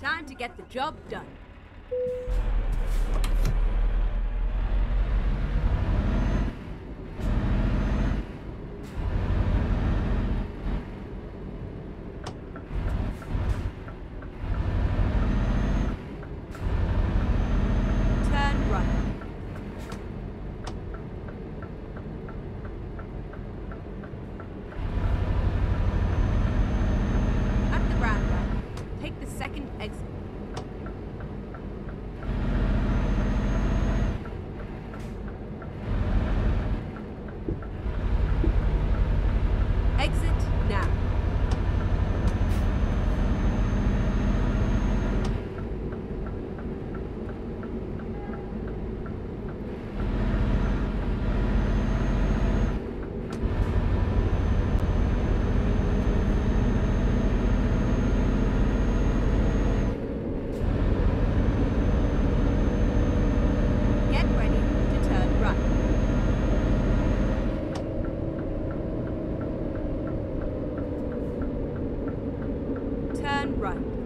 Time to get the job done. Turn right. At the roundabout, take the second exit. Exit now. Get ready to turn right. Turn right.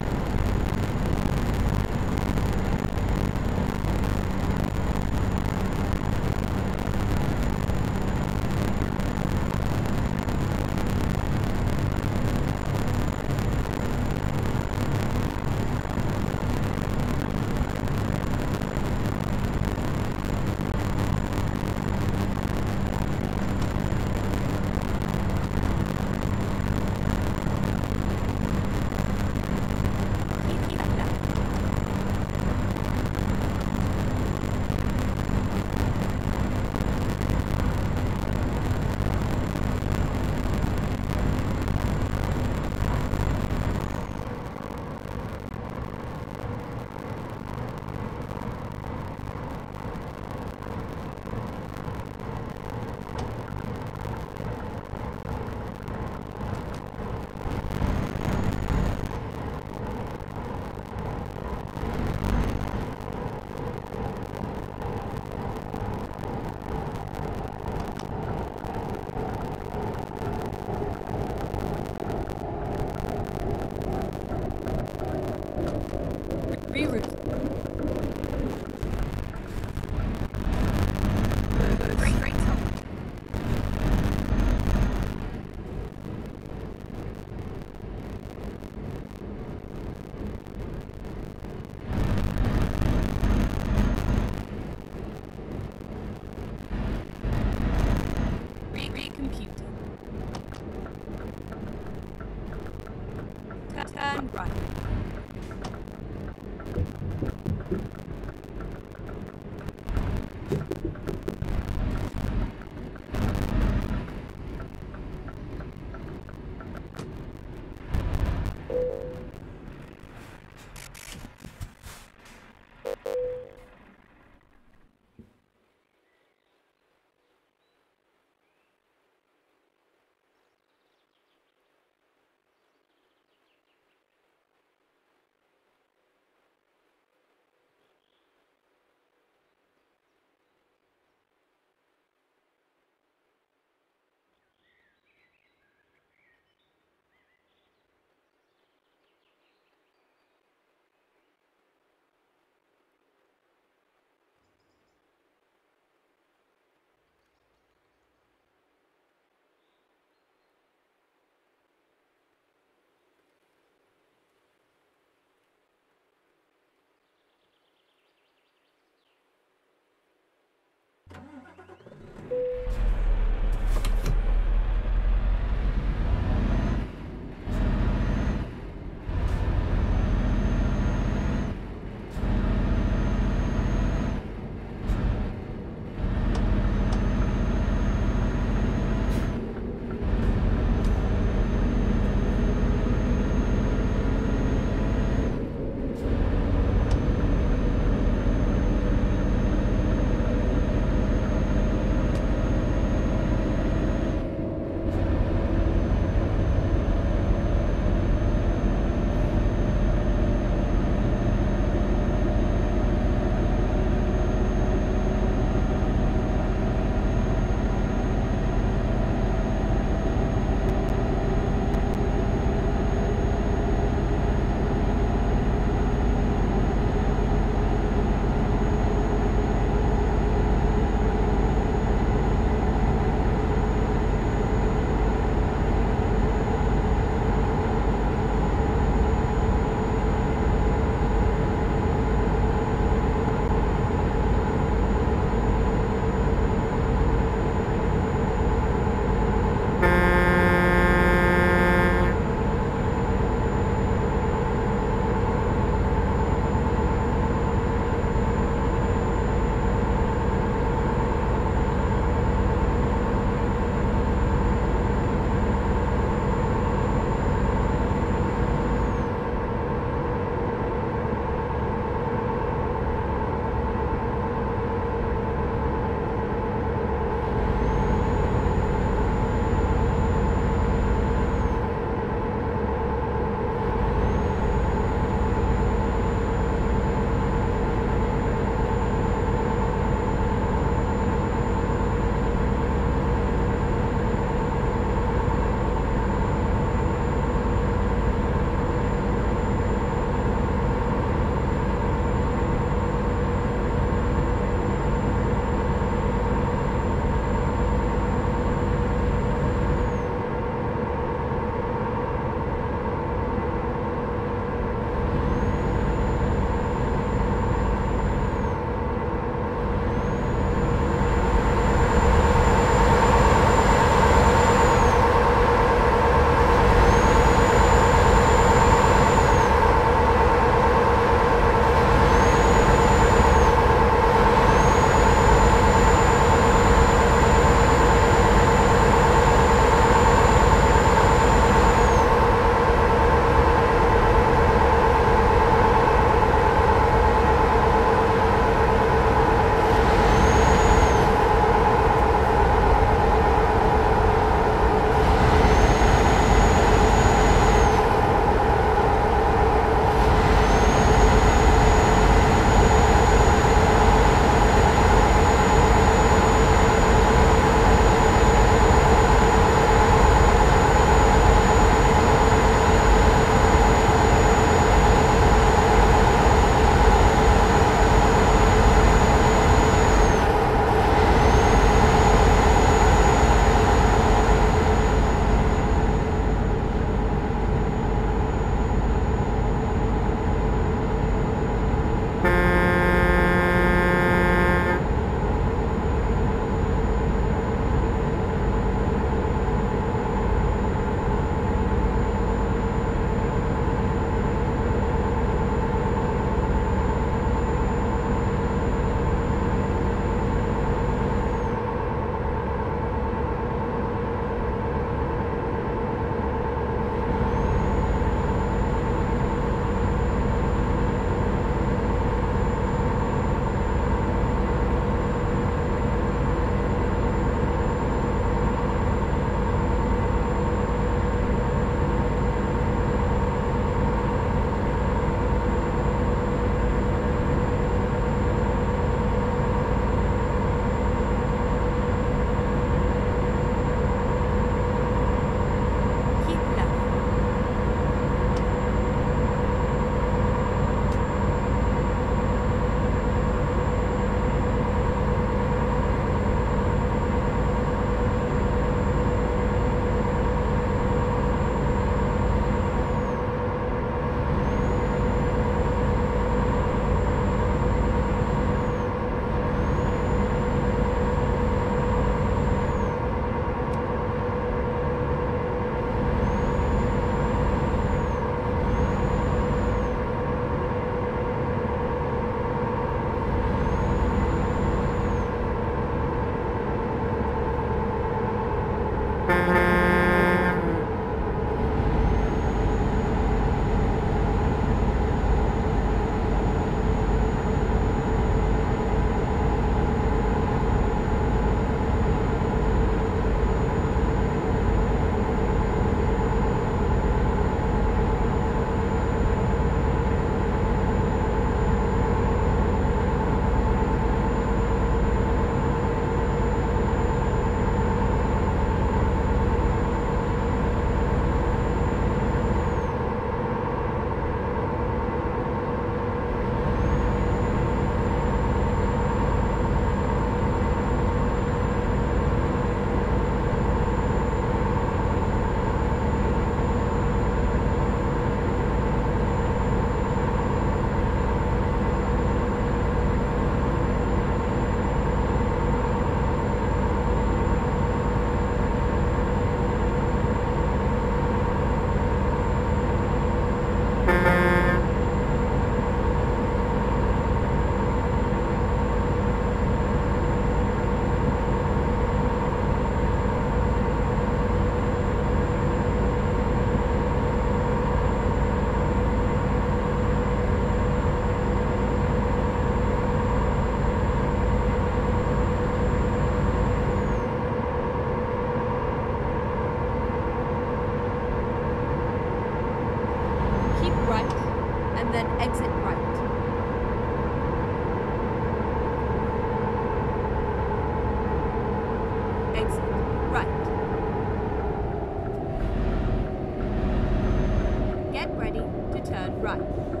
Right.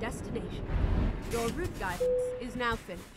Destination. Your route guidance is now finished.